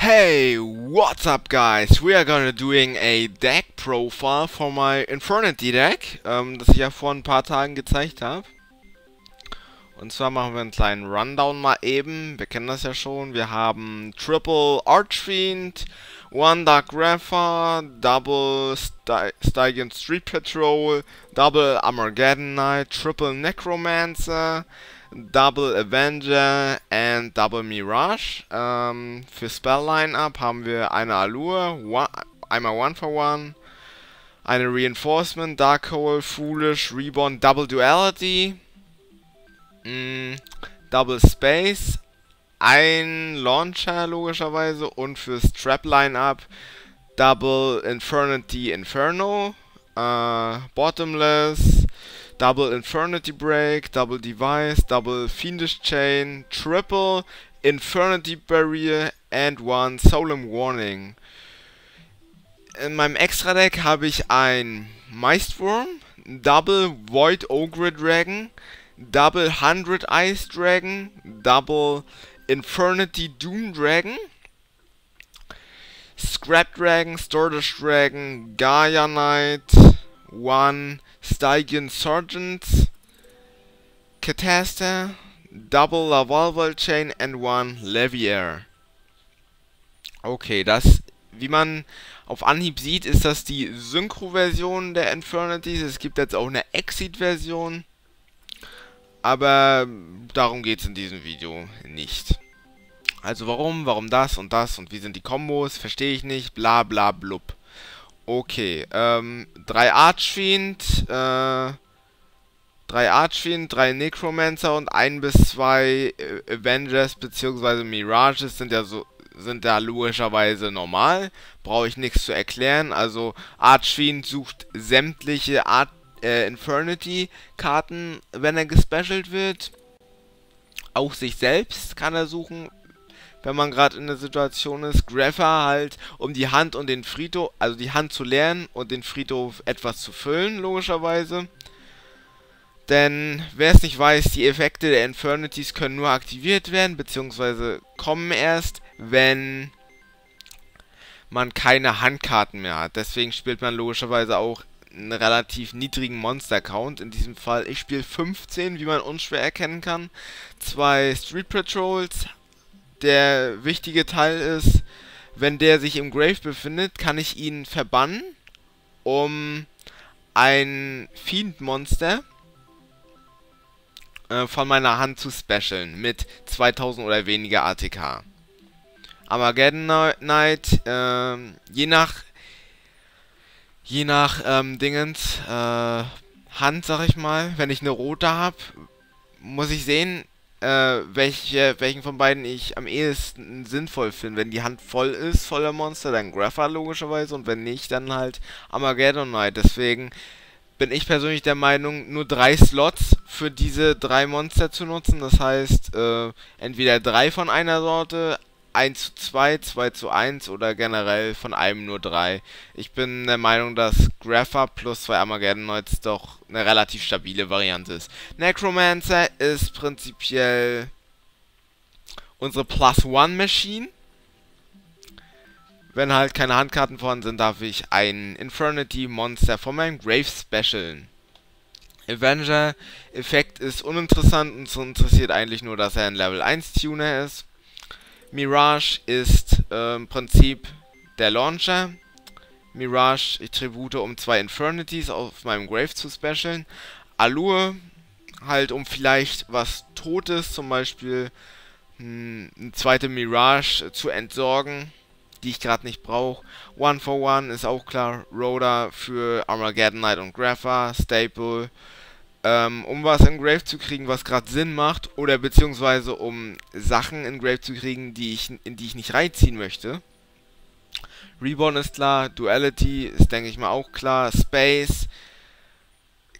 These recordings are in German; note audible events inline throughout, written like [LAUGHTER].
Hey, what's up guys? We are gonna doing a deck profile for my Infernity deck, ähm, das ich ja vor ein paar Tagen gezeigt habe. Und zwar machen wir einen kleinen Rundown mal eben. Wir kennen das ja schon. Wir haben Triple Archfiend, One Dark Grapher, Double Stygian Street Patrol, Double Armageddon Knight, Triple Necromancer, Double Avenger and Double Mirage. Ähm, für Spell Lineup haben wir eine Allure, one, einmal One for One, eine Reinforcement, Dark Hole, Foolish, Reborn, Double Duality, mh, mm, Double Space, ein Launcher logischerweise und für Strap Lineup Double Infernity Inferno, äh, Bottomless, Double Infernity Break, Double Device, Double Fiendish Chain, Triple Infernity Barrier and One Solemn Warning. In meinem Extra-Deck habe ich ein Meistwurm, Double Void Ogre Dragon, Double Hundred Ice Dragon, Double Infernity Doom Dragon, Scrap Dragon, Stardust Dragon, Gaia Knight, One Stygian Sergeant, Cataster, Double Lavalval Chain and One Levier. Okay, das, wie man auf Anhieb sieht, ist das die Synchro-Version der Infernities. Es gibt jetzt auch eine Exit-Version. Aber darum geht es in diesem Video nicht. Also warum, warum das und das und wie sind die Kombos, verstehe ich nicht, bla bla blub. Okay, ähm, drei Archfiend, äh, drei Archfiend, drei Necromancer und ein bis zwei äh, Avengers bzw. Mirages sind ja so sind ja logischerweise normal. Brauche ich nichts zu erklären. Also Archfiend sucht sämtliche Art äh, Infernity-Karten, wenn er gespecialt wird. Auch sich selbst kann er suchen, wenn man gerade in der Situation ist, Grapher halt, um die Hand und den Friedhof, also die Hand zu lernen und den Friedhof etwas zu füllen, logischerweise. Denn, wer es nicht weiß, die Effekte der Infernities können nur aktiviert werden, beziehungsweise kommen erst, wenn man keine Handkarten mehr hat. Deswegen spielt man logischerweise auch einen relativ niedrigen Monster-Count. In diesem Fall, ich spiele 15, wie man unschwer erkennen kann. Zwei Street Patrols, der wichtige Teil ist, wenn der sich im Grave befindet, kann ich ihn verbannen, um ein Fiend-Monster äh, von meiner Hand zu specialen mit 2000 oder weniger ATK. Armageddon Knight, äh, je nach je nach ähm, Dingens äh, Hand, sag ich mal, wenn ich eine rote habe, muss ich sehen, äh, welche, welchen von beiden ich am ehesten sinnvoll finde. Wenn die Hand voll ist, voller Monster, dann Grapher logischerweise und wenn nicht, dann halt Armageddon Knight. Deswegen bin ich persönlich der Meinung, nur drei Slots für diese drei Monster zu nutzen. Das heißt, äh, entweder drei von einer Sorte, 1 zu 2, 2 zu 1 oder generell von einem nur 3. Ich bin der Meinung, dass Grapher plus 2 Armageddon Knights doch eine relativ stabile Variante ist. Necromancer ist prinzipiell unsere Plus One Machine. Wenn halt keine Handkarten vorhanden sind, darf ich ein Infernity Monster von meinem Grave specialen. Avenger Effekt ist uninteressant, uns interessiert eigentlich nur, dass er ein Level 1 Tuner ist. Mirage ist äh, im Prinzip der Launcher. Mirage, ich Tribute, um zwei Infernities auf meinem Grave zu specialen. Allure, halt um vielleicht was Totes, zum Beispiel hm, eine zweite Mirage zu entsorgen, die ich gerade nicht brauche. One for One ist auch klar. Rhoda für Armageddon Knight und Grapha. Staple ähm, um was in Grave zu kriegen, was gerade Sinn macht, oder beziehungsweise um Sachen in Grave zu kriegen, die ich, in die ich nicht reinziehen möchte. Reborn ist klar, Duality ist, denke ich mal, auch klar, Space,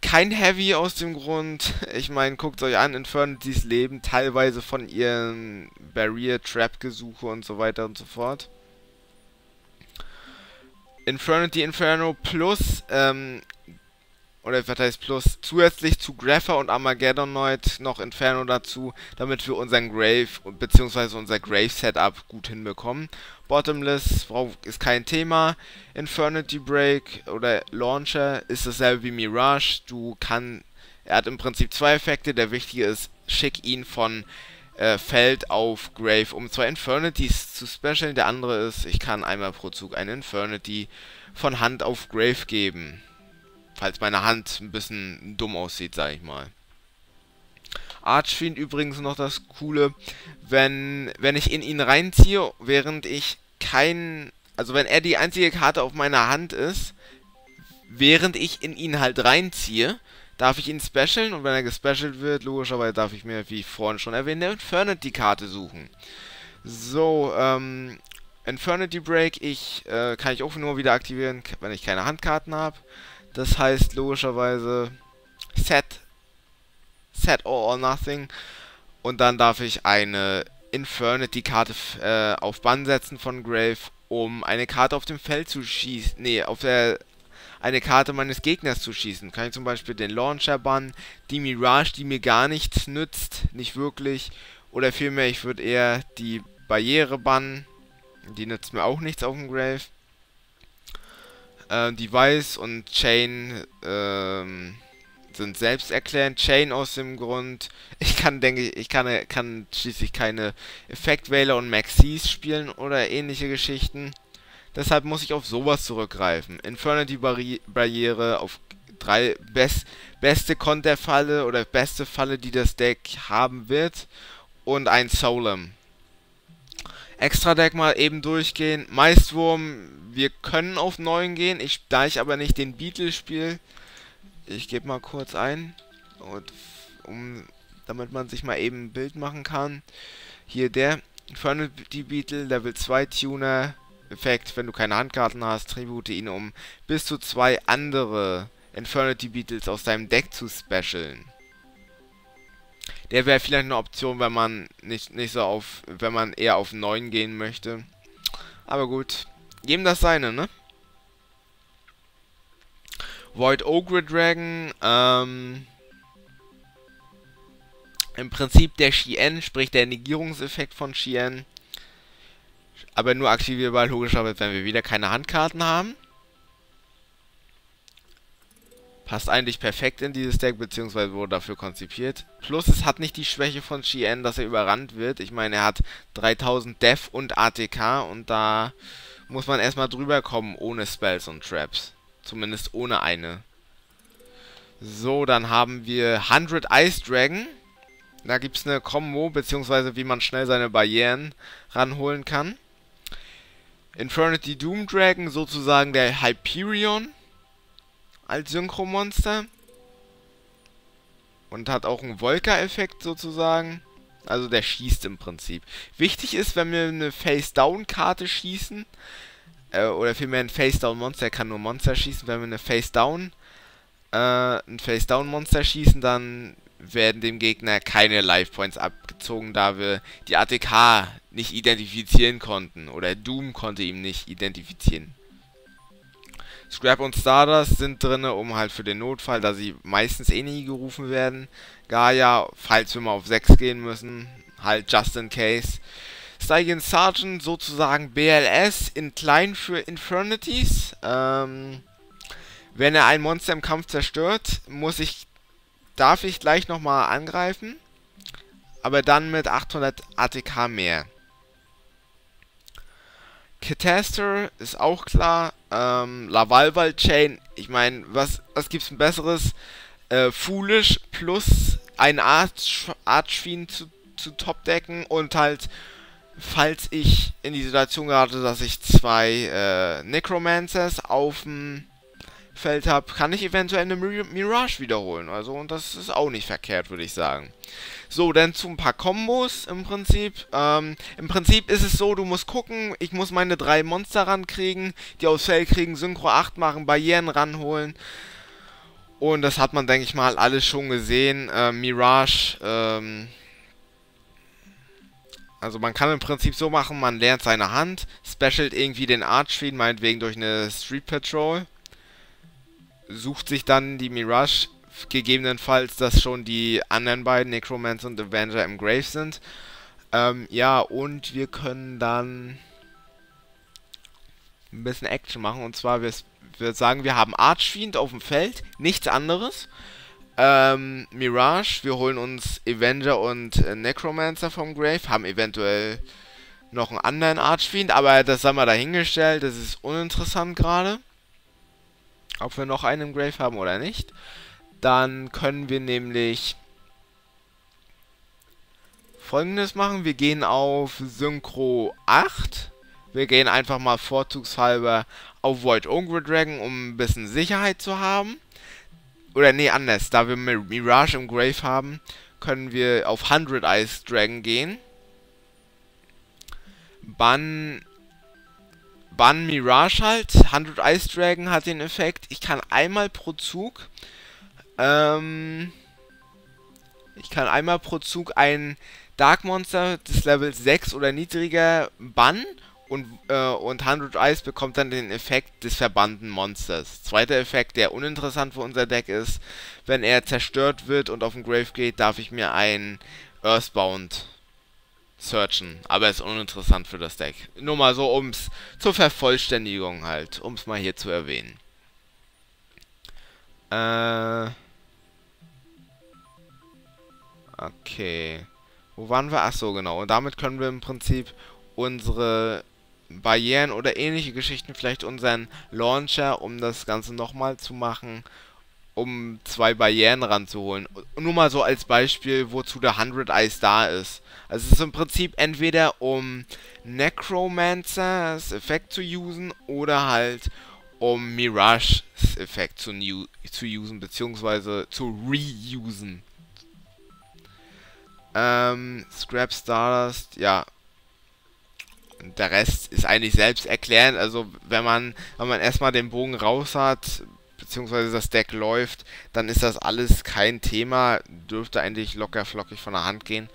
kein Heavy aus dem Grund, [LAUGHS] ich meine, guckt euch an, Infernities leben teilweise von ihren Barrier-Trap-Gesuche und so weiter und so fort. Infernity Inferno plus ähm, oder was heißt Plus, zusätzlich zu Grapher und Armageddon-Noid noch Inferno dazu, damit wir unseren Grave bzw. unser Grave-Setup gut hinbekommen. Bottomless ist kein Thema. Infernity Break oder Launcher ist dasselbe wie Mirage. Du kannst, er hat im Prinzip zwei Effekte. Der wichtige ist, schick ihn von äh, Feld auf Grave, um zwei Infernities zu specialen. Der andere ist, ich kann einmal pro Zug eine Infernity von Hand auf Grave geben. Falls meine Hand ein bisschen dumm aussieht, sag ich mal. Archfiend übrigens noch das Coole, wenn, wenn ich in ihn reinziehe, während ich kein, also wenn er die einzige Karte auf meiner Hand ist, während ich in ihn halt reinziehe, darf ich ihn specialen und wenn er gespecialt wird, logischerweise darf ich mir, wie vorhin schon erwähnt, eine Infernity-Karte suchen. So, ähm, Infernity Break, ich, äh, kann ich auch nur wieder aktivieren, wenn ich keine Handkarten habe. Das heißt logischerweise Set, Set all or nothing. Und dann darf ich eine Infernity-Karte äh, auf Bann setzen von Grave, um eine Karte auf dem Feld zu schießen. Nee, auf der eine Karte meines Gegners zu schießen. Kann ich zum Beispiel den Launcher bannen, die Mirage, die mir gar nichts nützt, nicht wirklich. Oder vielmehr, ich würde eher die Barriere bannen. Die nützt mir auch nichts auf dem Grave. Äh, Device und Chain ähm, sind selbsterklärend. Chain aus dem Grund, [LAUGHS] ich kann, denke ich, kann, kann schließlich keine Effektwähler und Maxis spielen oder ähnliche Geschichten. Deshalb muss ich auf sowas zurückgreifen. Infernity Barriere auf drei best, beste Konterfalle oder beste Falle, die das Deck haben wird. Und ein Solemn. Extra Deck mal eben durchgehen. Meistwurm, wir können auf 9 gehen. Ich, da ich aber nicht den Beetle spiele, ich gebe mal kurz ein, und, um, damit man sich mal eben ein Bild machen kann. Hier der Infernity Beetle, Level 2 Tuner, Effekt, wenn du keine Handkarten hast, tribute ihn, um bis zu zwei andere Infernity Beetles aus deinem Deck zu specialen. Der wäre vielleicht eine Option, wenn man nicht, nicht so auf, wenn man eher auf 9 gehen möchte. Aber gut, jedem das seine, ne? Void Ogre Dragon, ähm, im Prinzip der Shien, sprich der Negierungseffekt von Shien, aber nur aktivierbar logischerweise, wenn wir wieder keine Handkarten haben. Passt eigentlich perfekt in dieses Deck, beziehungsweise wurde dafür konzipiert. Plus, es hat nicht die Schwäche von Shien, dass er überrannt wird. Ich meine, er hat 3000 Def und ATK und da muss man erstmal drüber kommen ohne Spells und Traps. Zumindest ohne eine. So, dann haben wir 100 Ice Dragon. Da gibt es eine Combo, beziehungsweise wie man schnell seine Barrieren ranholen kann. Infernity Doom Dragon, sozusagen der Hyperion als Synchromonster. Und hat auch einen Volker-Effekt sozusagen. Also der schießt im Prinzip. Wichtig ist, wenn wir eine Face-Down-Karte schießen, äh, oder vielmehr ein Face-Down-Monster kann nur Monster schießen, wenn wir eine Face-Down, äh, ein Face-Down-Monster schießen, dann werden dem Gegner keine Life-Points abgezogen, da wir die ATK nicht identifizieren konnten. Oder Doom konnte ihm nicht identifizieren. Scrap und Stardust sind drin, um halt für den Notfall, da sie meistens eh nie gerufen werden. Gaia, falls wir mal auf 6 gehen müssen, halt just in case. Stygian Sergeant, sozusagen BLS, in klein für Infernities. Ähm, wenn er ein Monster im Kampf zerstört, muss ich, darf ich gleich nochmal angreifen. Aber dann mit 800 ATK mehr. Catastor ist auch klar. Ähm, Lavalval Chain, ich meine, was, was gibt's ein besseres? Äh, Foolish plus ein Arch Archfiend zu, zu topdecken und halt, falls ich in die Situation gerate, dass ich zwei äh, Necromancers auf dem Feld habe, kann ich eventuell eine Mirage wiederholen. Also, und das ist auch nicht verkehrt, würde ich sagen. So, dann zu ein paar Kombos im Prinzip. Ähm, Im Prinzip ist es so, du musst gucken, ich muss meine drei Monster rankriegen, die aus Feld kriegen, Synchro 8 machen, Barrieren ranholen. Und das hat man, denke ich mal, alles schon gesehen. Äh, Mirage, ähm, also man kann im Prinzip so machen, man lernt seine Hand, specialt irgendwie den Archfiend, meinetwegen durch eine Street Patrol sucht sich dann die Mirage gegebenenfalls, dass schon die anderen beiden, Necromancer und Avenger, im Grave sind. Ähm, ja, und wir können dann ein bisschen Action machen. Und zwar, wir, wir sagen, wir haben Archfiend auf dem Feld, nichts anderes. Ähm, Mirage, wir holen uns Avenger und äh, Necromancer vom Grave, haben eventuell noch einen anderen Archfiend, aber das haben wir dahingestellt, das ist uninteressant gerade. Ob wir noch einen im Grave haben oder nicht. Dann können wir nämlich folgendes machen. Wir gehen auf Synchro 8 wir gehen einfach mal vorzugshalber auf Void Ogre Dragon, um ein bisschen Sicherheit zu haben. Oder nee, anders. Da wir Mirage im Grave haben, können wir auf 100 Ice Dragon gehen. Bann Bann Mirage halt. 100 Ice Dragon hat den Effekt. Ich kann einmal pro Zug ähm, ich kann einmal pro Zug ein Dark Monster des Levels 6 oder niedriger bannen und, äh, und 100 Ice bekommt dann den Effekt des verbannten Monsters. Zweiter Effekt, der uninteressant für unser Deck ist, wenn er zerstört wird und auf den Grave geht, darf ich mir ein Earthbound searchen. Aber ist uninteressant für das Deck. Nur mal so, ums zur Vervollständigung halt, um es mal hier zu erwähnen. Äh. Okay. Wo waren wir? Achso, genau. Und damit können wir im Prinzip unsere Barrieren oder ähnliche Geschichten, vielleicht unseren Launcher, um das Ganze nochmal zu machen, um zwei Barrieren ranzuholen. Nur mal so als Beispiel, wozu der 100 Eyes da ist. Also es ist im Prinzip entweder um Necromancers Effekt zu usen oder halt um Mirage Effekt zu, zu usen, beziehungsweise zu reusen. Ähm, Scrap Stardust, ja, der Rest ist eigentlich selbst erklärend. Also wenn man, wenn man erstmal den Bogen raus hat, beziehungsweise das Deck läuft, dann ist das alles kein Thema. Dürfte eigentlich locker flockig von der Hand gehen.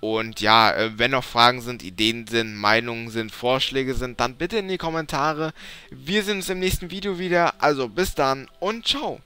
Und ja, äh, wenn noch Fragen sind, Ideen sind, Meinungen sind, Vorschläge sind, dann bitte in die Kommentare. Wir sehen uns im nächsten Video wieder. Also bis dann und ciao.